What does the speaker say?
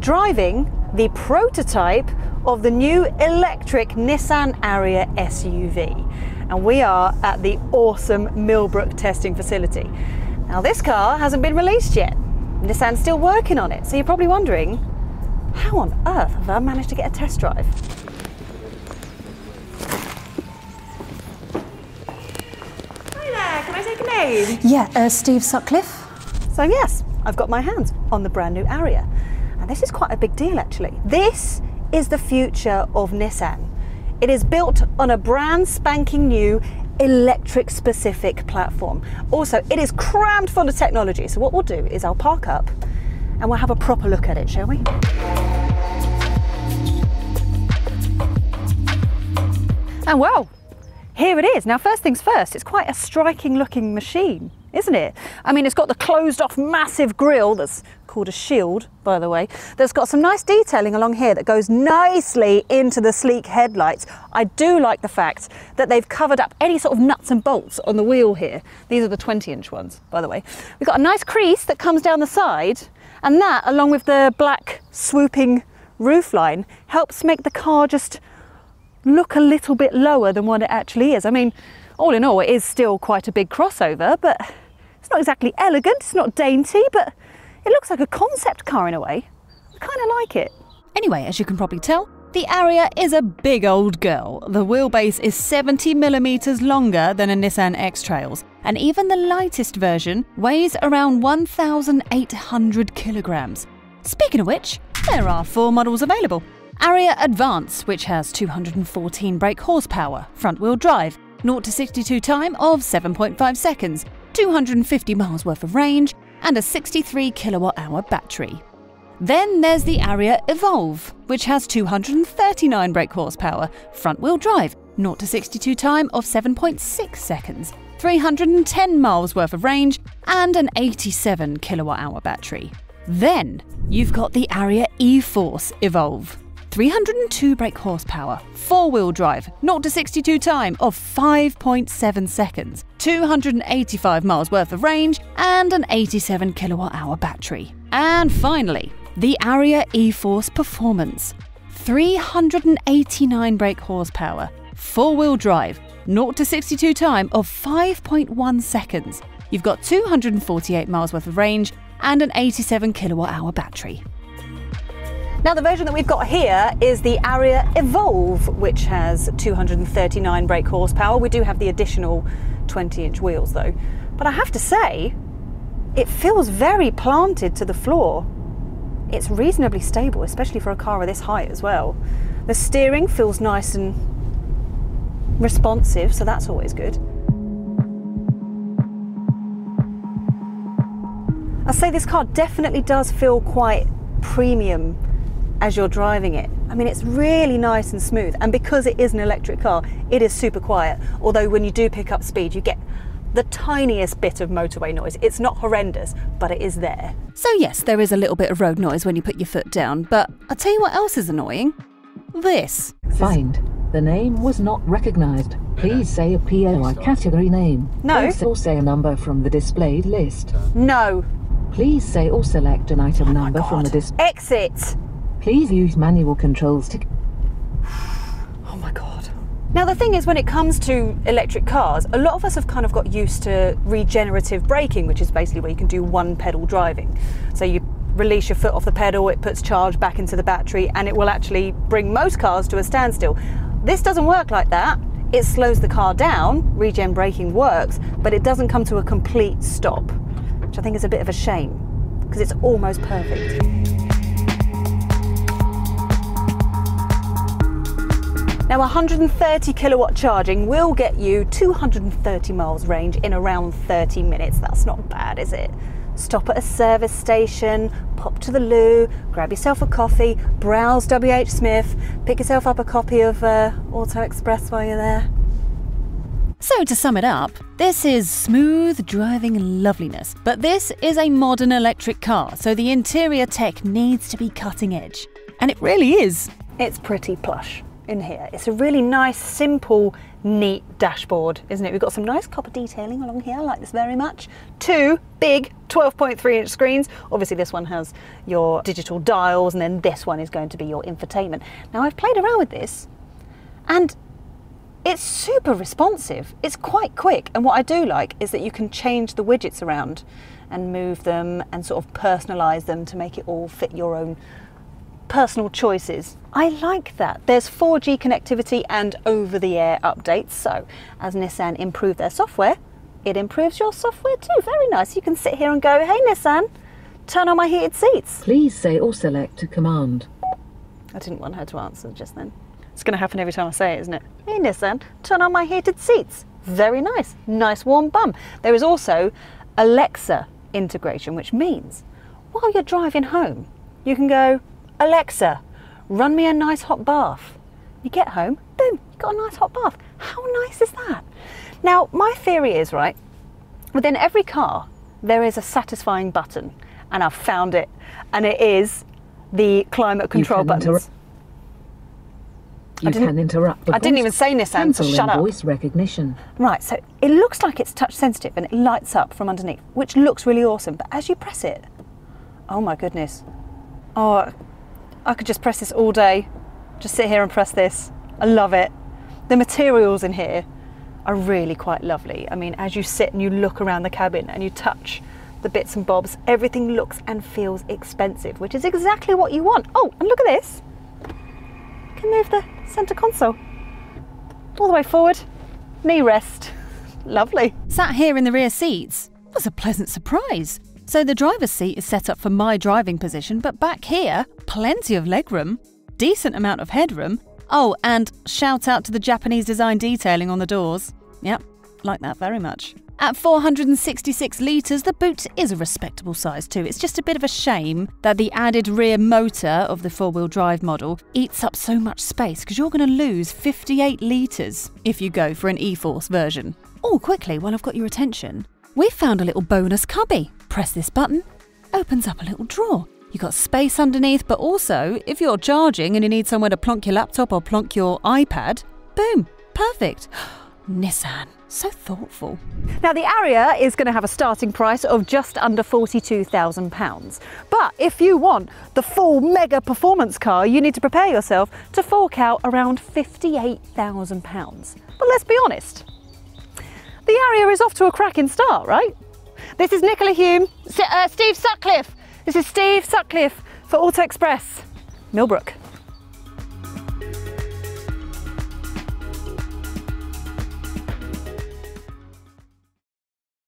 driving the prototype of the new electric Nissan Ariya SUV. And we are at the awesome Millbrook testing facility. Now, this car hasn't been released yet. Nissan's still working on it, so you're probably wondering how on earth have I managed to get a test drive? Hi there, can I take a name? Yeah, uh, Steve Sutcliffe. So, yes, I've got my hands on the brand new Ariya. This is quite a big deal actually. This is the future of Nissan. It is built on a brand spanking new electric specific platform. Also, it is crammed full of technology. So, what we'll do is I'll park up and we'll have a proper look at it, shall we? And well, here it is. Now, first things first, it's quite a striking looking machine, isn't it? I mean, it's got the closed off massive grille that's called a shield, by the way, that's got some nice detailing along here that goes nicely into the sleek headlights. I do like the fact that they've covered up any sort of nuts and bolts on the wheel here. These are the 20 inch ones, by the way. We've got a nice crease that comes down the side, and that, along with the black swooping roofline, helps make the car just look a little bit lower than what it actually is. I mean, all in all, it is still quite a big crossover, but it's not exactly elegant, it's not dainty, but it looks like a concept car in a way. I kind of like it. Anyway, as you can probably tell, the Ariya is a big old girl. The wheelbase is 70 millimeters longer than a Nissan X-Trails, and even the lightest version weighs around 1,800 kilograms. Speaking of which, there are four models available. Ariya Advance, which has 214 brake horsepower, front-wheel drive, 0 to 62 time of 7.5 seconds, 250 miles worth of range, and a 63 kilowatt hour battery. Then there's the Ariya Evolve, which has 239 brake horsepower, front wheel drive, 0 to 62 time of 7.6 seconds, 310 miles worth of range, and an 87 kilowatt hour battery. Then you've got the Ariya E Force Evolve. 302 brake horsepower, four wheel drive, 0 to 62 time of 5.7 seconds, 285 miles worth of range, and an 87 kilowatt hour battery. And finally, the Ariya E Force Performance. 389 brake horsepower, four wheel drive, 0 to 62 time of 5.1 seconds. You've got 248 miles worth of range and an 87 kilowatt hour battery. Now the version that we've got here is the Ariya Evolve, which has 239 brake horsepower. We do have the additional 20 inch wheels though. But I have to say, it feels very planted to the floor. It's reasonably stable, especially for a car of this height as well. The steering feels nice and responsive, so that's always good. I say this car definitely does feel quite premium as you're driving it. I mean, it's really nice and smooth. And because it is an electric car, it is super quiet. Although when you do pick up speed, you get the tiniest bit of motorway noise. It's not horrendous, but it is there. So, yes, there is a little bit of road noise when you put your foot down, but I'll tell you what else is annoying this. Find. The name was not recognized. Please say a POI category name. No. Also say a number from the displayed list. No. Please say or select an item oh number from the display. Exit. Please use manual controls to. Oh my god. Now, the thing is, when it comes to electric cars, a lot of us have kind of got used to regenerative braking, which is basically where you can do one pedal driving. So you release your foot off the pedal, it puts charge back into the battery, and it will actually bring most cars to a standstill. This doesn't work like that. It slows the car down, regen braking works, but it doesn't come to a complete stop, which I think is a bit of a shame because it's almost perfect. Now 130 kilowatt charging will get you 230 miles range in around 30 minutes. That's not bad, is it? Stop at a service station, pop to the loo, grab yourself a coffee, browse WH Smith, pick yourself up a copy of uh, Auto Express while you're there. So, to sum it up, this is smooth driving loveliness, but this is a modern electric car, so the interior tech needs to be cutting edge. And it really is. It's pretty plush. In here. It's a really nice, simple, neat dashboard, isn't it? We've got some nice copper detailing along here. I like this very much. Two big 12.3 inch screens. Obviously, this one has your digital dials, and then this one is going to be your infotainment. Now, I've played around with this, and it's super responsive. It's quite quick. And what I do like is that you can change the widgets around and move them and sort of personalize them to make it all fit your own personal choices. I like that. There's 4G connectivity and over the air updates. So, as Nissan improve their software, it improves your software too. Very nice. You can sit here and go, hey Nissan, turn on my heated seats. Please say or select a command. I didn't want her to answer just then. It's going to happen every time I say it, isn't it? Hey Nissan, turn on my heated seats. Very nice. Nice warm bum. There is also Alexa integration, which means while you're driving home, you can go, Alexa, run me a nice hot bath. You get home, boom, you got a nice hot bath. How nice is that? Now, my theory is, right, within every car, there is a satisfying button, and I've found it, and it is the climate control button. You didn't- can interrupt. I didn't even say Nissan, so shut up. voice recognition. Right, so it looks like it's touch sensitive and it lights up from underneath, which looks really awesome. But as you press it, oh my goodness. Oh, I could just press this all day. Just sit here and press this. I love it. The materials in here are really quite lovely. I mean, as you sit and you look around the cabin and you touch the bits and bobs, everything looks and feels expensive, which is exactly what you want. Oh, and look at this. You can move the centre console all the way forward, knee rest. Lovely. Sat here in the rear seats was a pleasant surprise. So the driver's seat is set up for my driving position, but back here, plenty of legroom, decent amount of headroom. Oh, and shout out to the Japanese design detailing on the doors. Yep, like that very much. At 466 litres, the boot is a respectable size too. It's just a bit of a shame that the added rear motor of the four wheel drive model eats up so much space because you're going to lose 58 litres if you go for an e Force version. Oh, quickly, while I've got your attention, we've found a little bonus cubby. Press this button, opens up a little drawer. You've got space underneath, but also, if you're charging and you need somewhere to plonk your laptop or plonk your iPad, boom, perfect. Nissan, so thoughtful. Now, the Ariya is going to have a starting price of just under £42,000. But if you want the full mega performance car, you need to prepare yourself to fork out around £58,000. But let's be honest, the Ariya is off to a cracking start, right? This is Nicola Hume, uh, Steve Sutcliffe. This is Steve Sutcliffe for Auto Express, Millbrook.